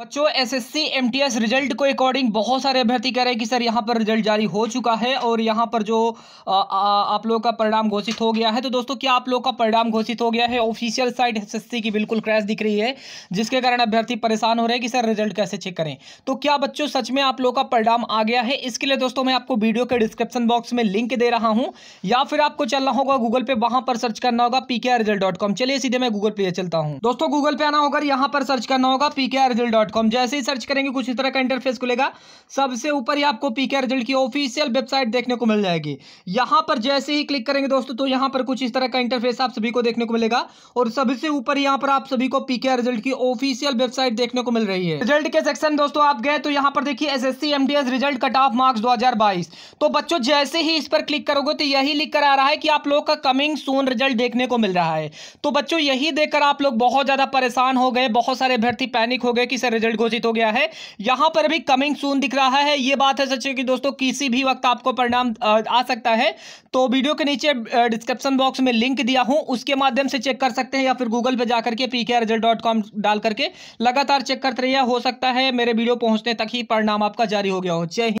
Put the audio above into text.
बच्चों SSC MTS result को according बहुत सारे अभ्यर्थी कह रहे हैं कि सर यहाँ पर रिज़ल्ट जारी हो चुका है और यहाँ पर जो आ, आ, आप लोग का परिणाम घोषित हो गया है। तो दोस्तों क्या आप लोग का परिणाम घोषित हो गया है? ऑफिशियल साइट एसएससी की बिल्कुल क्रैश दिख रही है जिसके कारण अभ्यर्थी परेशान हो रहे हैं कि सर रिज़ल्ट कैसे चेक करें। तो क्या बच्चों सच में आप लोग का परिणाम आ गया है? इसके लिए दोस्तों मैं आपको वीडियो के डिस्क्रिप्शन बॉक्स में लिंक दे रहा हूँ या फिर आपको चलना होगा गूगल पे वहाँ पर सर्च करना होगा कॉम चलिए सीधे मैं गूगल पे चलता हूँ। दोस्तों गूगल पे आना होगा यहाँ पर सर्च करना होगा रिज़ल्ट डॉट कॉम जैसे ही सर्च करेंगे, कुछ इस तरह का इंटरफेस खुलेगा। सबसे ऊपर ही आपको पीके रिज़ल्ट की ऑफिशियल वेबसाइट देखने को मिल जाएगी। यहाँ पर जैसे ही क्लिक करेंगे दोस्तों तो यहाँ पर कुछ इस तरह का इंटरफेस आप सभी को देखने को मिलेगा। और सबसे ऊपर यहाँ पर आप सभी को पीके रिज़ल्ट की ऑफिशियल वेबसाइट देखने को मिल रही है। रिज़ल्ट के सेक्शन दोस्तों, आप गए तो यहाँ पर देखिए S S result cut off marks दो तो बच्चों, जैसे ही इस पर क्लिक करोगे तो यही लिख कर आ रहा है कि आप लोग का कमिंग सून रिज़ल्ट देखने को मिल रहा है। तो बच्चों, यही देखकर आप लोग बहुत ज़्यादा परेशान हो गए, बहुत सारे अभ्यर्थी पैनिक हो गए कि सर रिज़ल्ट घोषित हो गया है। यहाँ पर भी कमिंग सून दिख रहा है। ये बात है सच कि दोस्तों, किसी भी वक्त आपको परिणाम आ सकता है। तो वीडियो के नीचे डिस्क्रिप्शन बॉक्स में लिंक दिया हूँ। उसके माध्यम से चेक कर सकते हैं या फिर गूगल पर जाकर के पी डाल करके लगातार चेक करते रहिए। हो सकता है मेरे वीडियो पहुँचने तक ही परिणाम आपका जारी हो गया हो। जय